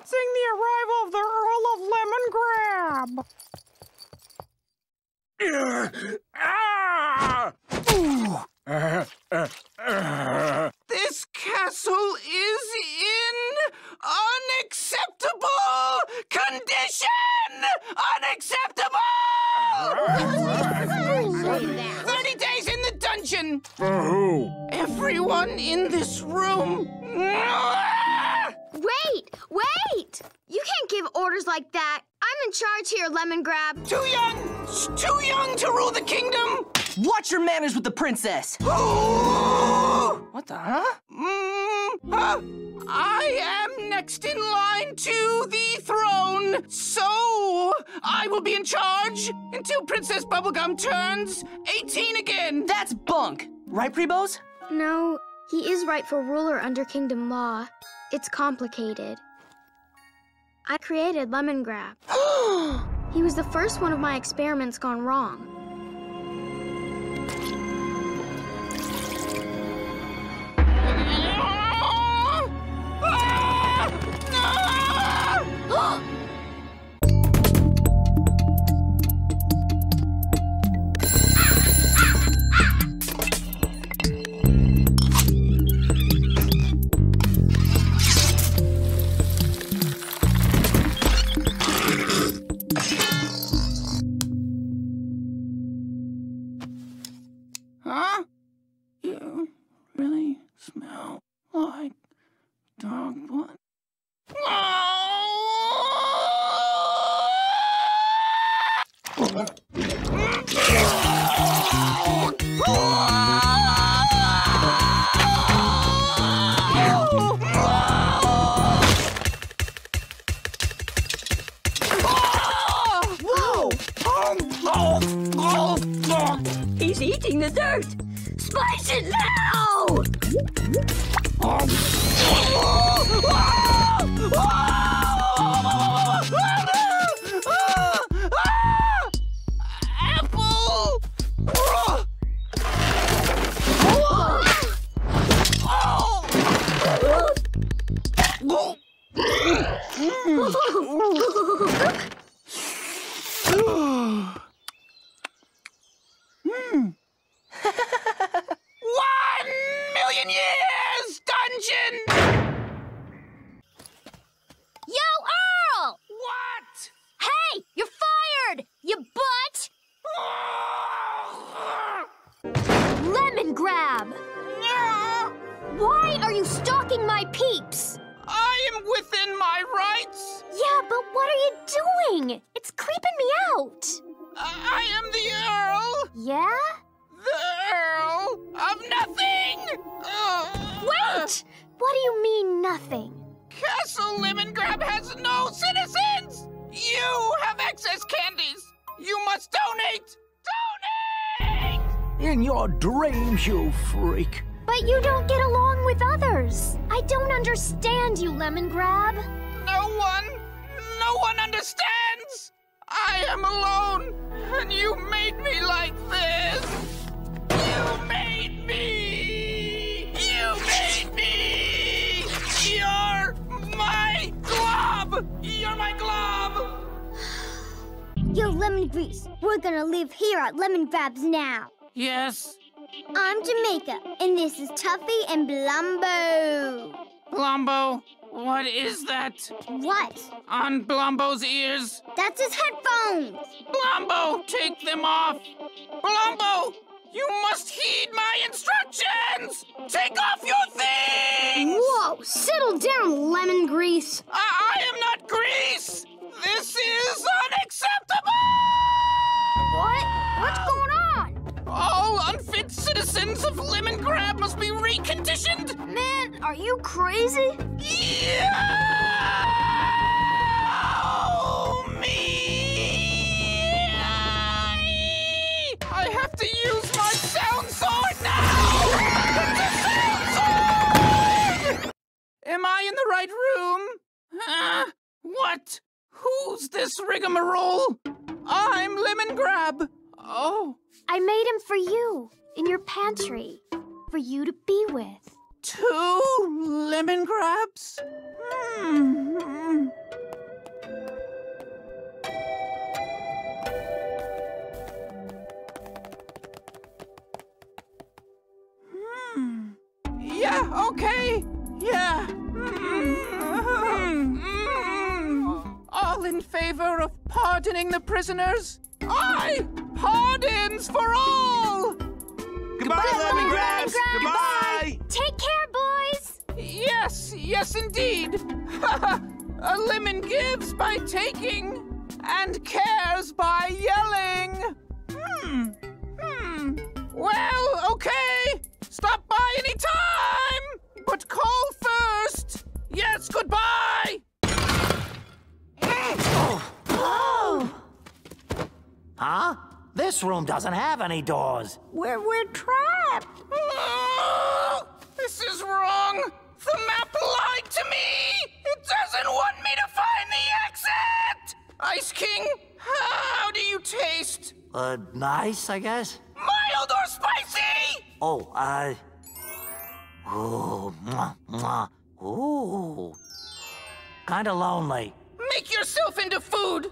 announcing the arrival of the Earl of Lemongrab. Ah! This castle is in unacceptable condition! Unacceptable! 30 days in the dungeon! For who? Everyone in this room. Wait, wait! You can't give orders like that. I'm in charge here, Lemongrab. Too young! Too young to rule the kingdom! Watch your manners with the princess. what the huh? Mm, huh? I am next in line to the throne, so I will be in charge until Princess Bubblegum turns 18 again. That's bunk, right, Prebos? No, he is rightful ruler under kingdom law. It's complicated. I created Lemongrab. he was the first one of my experiments gone wrong. He's eating the dirt. Spice it What do you mean, nothing? Castle Lemongrab has no citizens. You have excess candies. You must donate. Donate. In your dreams, you freak. But you don't get along with others. I don't understand you, Lemongrab. No one, no one understands. I am alone, and you made me like this. Lemon Grease, we're gonna live here at Lemongrabs now. Yes, I'm Jamaica, and this is Tuffy and Blumbo. Blumbo. What is that What? on Blumbo's ears? That's his headphones. Blumbo, take them off. Blumbo, you must heed my instructions. Take off your things. Whoa, settle down, Lemon Grease. I, I am not grease! This is unacceptable! What? What's going on? All unfit citizens of Lemongrab must be reconditioned! Man, are you crazy? Yeah! me! I have to use my sound sword now! A sound sword! Am I in the right room? Huh? What? Who's this rigmarole? I'm Lemongrab. Oh, I made him for you, in your pantry, for you to be with. two Lemongrabs? Hmm. Pardoning the prisoners? I Pardons for all! Goodbye, Lemongrabs. Goodbye. Take care, boys! Yes, yes, indeed. A lemon gives by taking and cares by yelling. Hmm, hmm. Well, okay. Stop by any time, but call first. Yes, goodbye. Huh? This room doesn't have any doors. We're, we're trapped. This is wrong. The map lied to me. It doesn't want me to find the exit. Ice King, how do you taste? Uh, nice, I guess? Mild or spicy? Oh, uh. Ooh, mwah, mwah. Ooh. Kinda lonely. Make yourself into food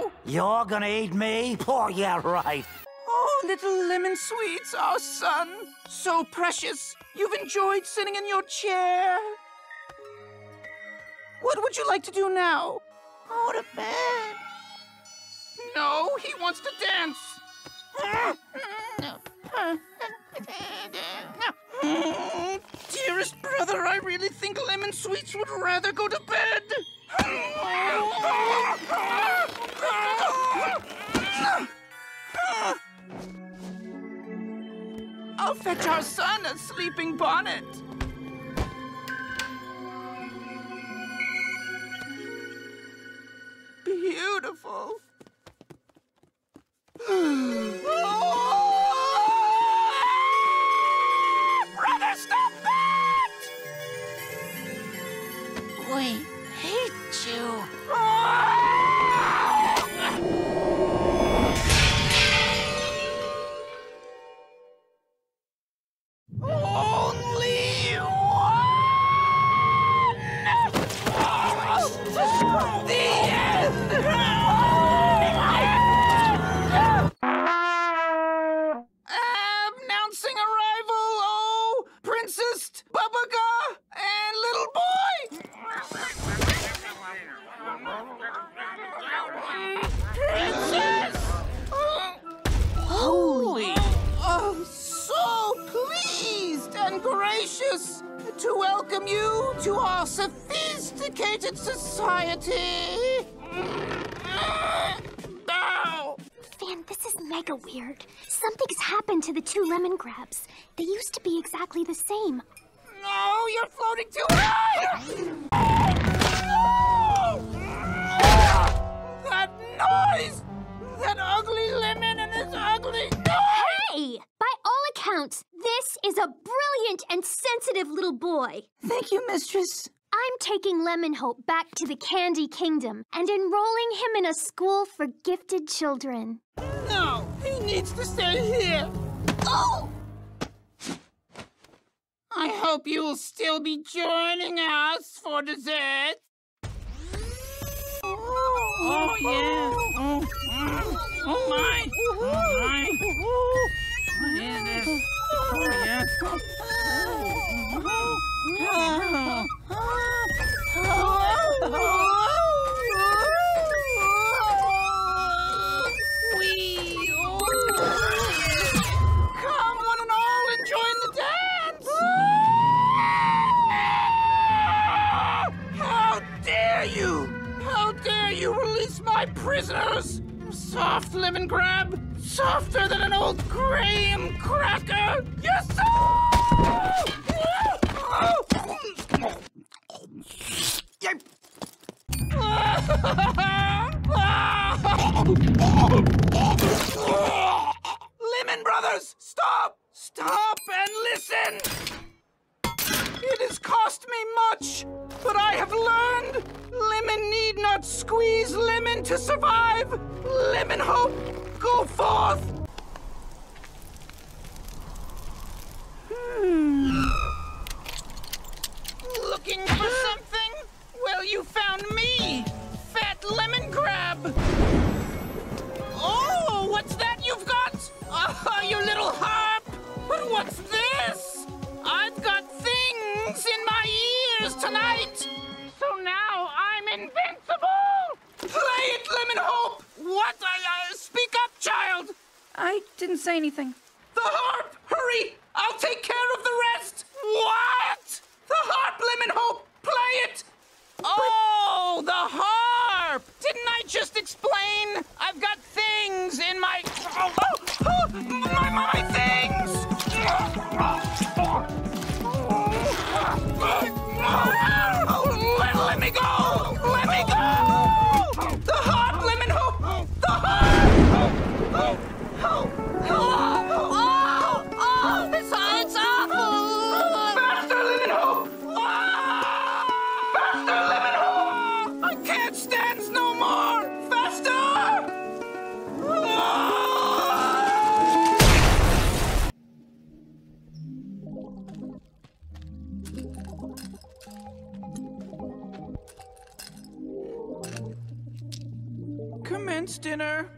now. You're gonna eat me? Oh, yeah, right. Oh, little lemon sweets, our son. So precious. You've enjoyed sitting in your chair. What would you like to do now? Go to bed. No, he wants to dance. Dearest brother, I really think Lemon Sweets would rather go to bed. I'll fetch our son a sleeping bonnet. Sophisticated society. Bow! Fan, this is mega weird. Something's happened to the two Lemongrabs. They used to be exactly the same. No, you're floating too high! That noise! That ugly lemon and his ugly noise! Hey! By all accounts, this is a brilliant and sensitive little boy. Thank you, mistress. I'm taking Lemon Hope back to the Candy Kingdom and enrolling him in a school for gifted children. No, he needs to stay here. Oh! I hope you will still be joining us for dessert. Oh, yeah. Oh, mm. oh my. Oh, my. What is? Oh, yes. Wee. Come, one prisoners! Soft Lemongrab, softer than an old graham cracker! Yes, Lemon Brothers, stop! Stop and listen! It has cost me much, but I have learned lemon need not squeeze lemon to survive. Lemon hope, go forth. Hmm. Looking for something? Well, you found me, didn't anything. The harp! Hurry! I'll take care of the rest! What? The harp, Lemon Hope! Play it! Oh, the harp! Didn't I just explain? I've got things in my. Oh, oh, oh, my, my things! Let, dinner.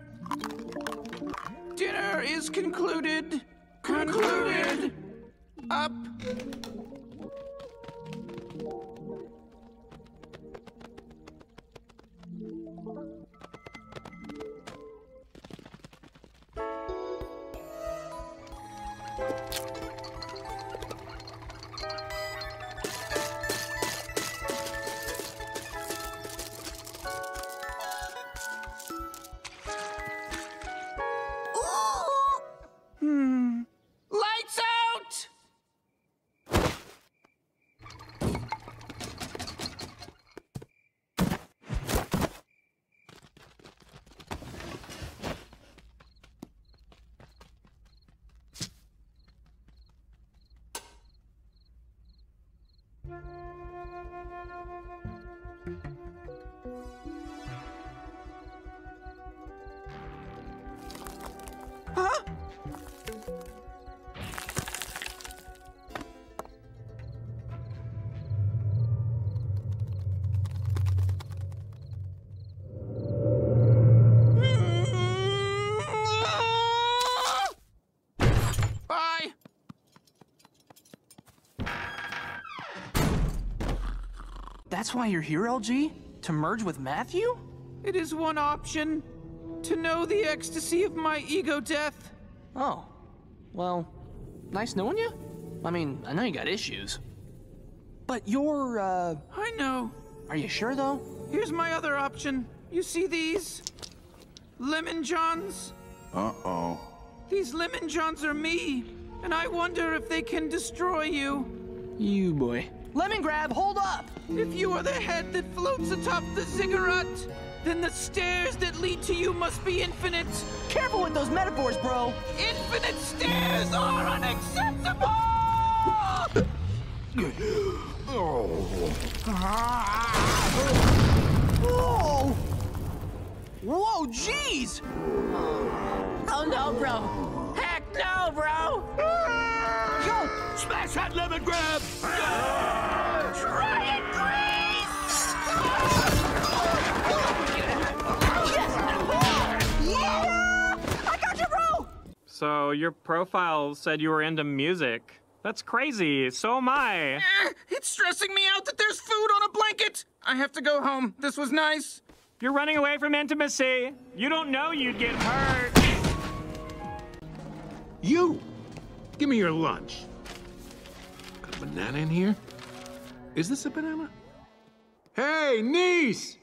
Dinner is concluded. Concluded. Up. That's why you're here, LG? To merge with Matthew? It is one option to know the ecstasy of my ego death. Oh. Well, nice knowing you. I mean, I know you got issues. But you're, uh, I know. are you sure though? Here's my other option. You see these? Lemon Johns? Uh-oh. These Lemon Johns are me, and I wonder if they can destroy you. You boy. Lemongrab, hold up! If you are the head that floats atop the ziggurat, then the stairs that lead to you must be infinite. Careful with those metaphors, bro! Infinite stairs are unacceptable! Whoa! Whoa, jeez! Oh no, bro. Heck no, bro. Yo! Smash that lemon grab! Try it, Grease! I got you, bro! So your profile said you were into music. That's crazy. So am I. Eh, it's stressing me out that there's food on a blanket. I have to go home. This was nice. You're running away from intimacy. You don't know you'd get hurt. You! Give me your lunch. Banana in here? Is this a banana? Hey, niece!